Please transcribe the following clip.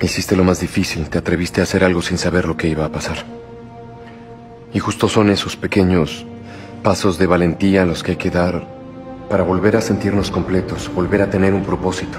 Hiciste lo más difícil, te atreviste a hacer algo sin saber lo que iba a pasar. Y justo son esos pequeños pasos de valentía los que hay que dar para volver a sentirnos completos, volver a tener un propósito.